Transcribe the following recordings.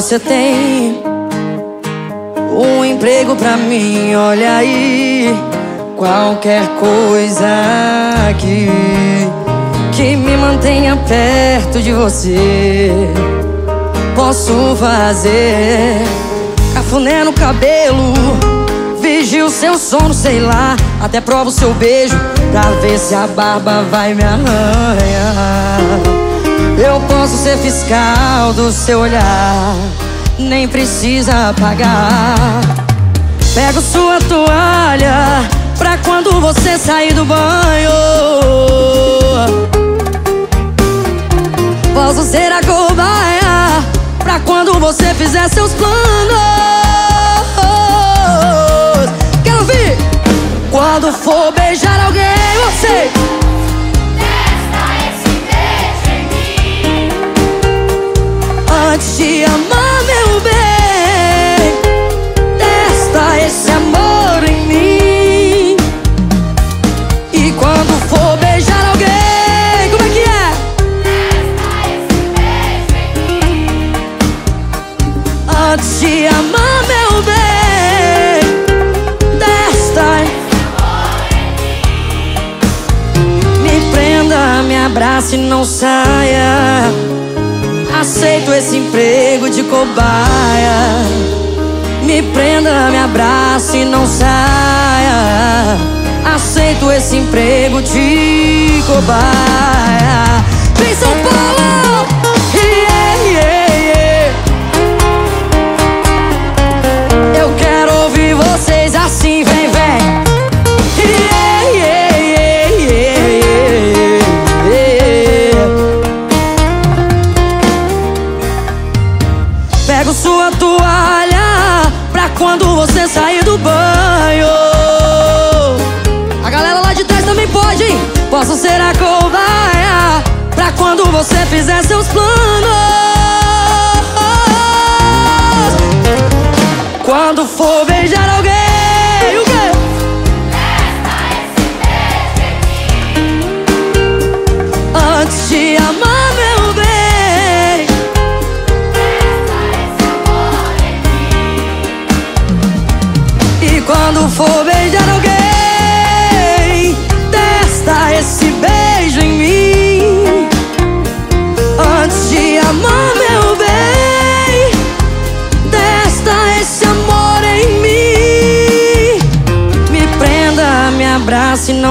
você tem um emprego pra mim, olha aí. Qualquer coisa aqui que me mantenha perto de você. Posso fazer cafuné no cabelo, vigio seu sono, sei lá. Até provo seu beijo pra ver se a barba vai me arranhar. Eu posso ser fiscal do seu olhar nem precisa pagar. Pego sua toalha pra quando você sair do banho. Posso ser a cobaia pra quando você fizer seus planos. Quero ouvir! Quando for beijar Antes de amar meu bem Testa esse amor em mim. E quando for beijar alguém Como é que é? Antes de amar meu bem Testa Me prenda, me abrace e não saia Aceito esse emprego de cobaia. Me prenda, me abrace e não saia. Aceito esse emprego de cobaia Pego sua toalha pra quando você sair do banho. A galera lá de trás também pode, hein? Posso ser a cobaia pra quando você fizer seus planos. Quando for beijar alguém, o quê? Antes de amar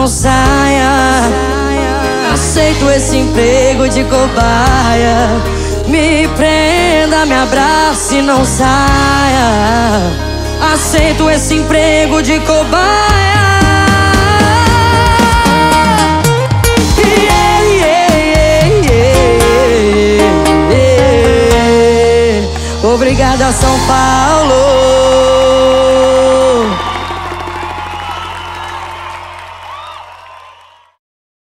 saia. Aceito esse emprego de cobaia. Me prenda, me abrace não saia. Aceito esse emprego de cobaia. Obrigada, São Paulo.